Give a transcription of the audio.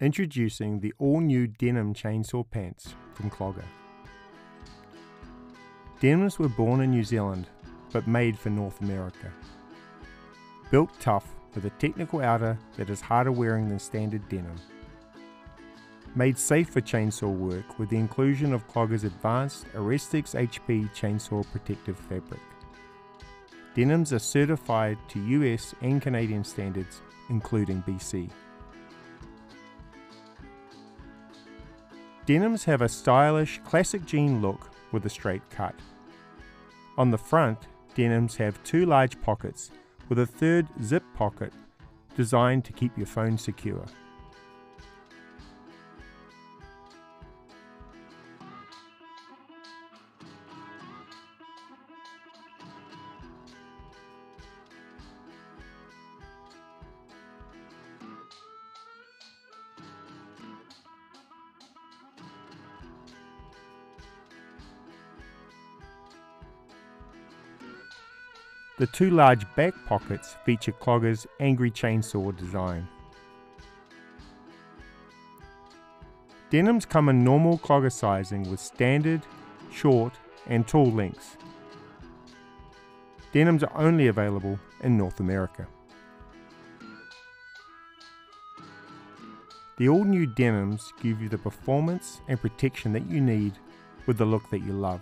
Introducing the all new denim chainsaw pants from Clogger. Denims were born in New Zealand but made for North America. Built tough with a technical outer that is harder wearing than standard denim. Made safe for chainsaw work with the inclusion of Clogger's advanced Arrestix HP chainsaw protective fabric. Denims are certified to US and Canadian standards, including BC. Denims have a stylish classic jean look with a straight cut. On the front, denims have two large pockets with a third zip pocket designed to keep your phone secure. The two large back pockets feature Clogger's Angry Chainsaw design. Denims come in normal Clogger sizing with standard, short and tall lengths. Denims are only available in North America. The all new denims give you the performance and protection that you need with the look that you love.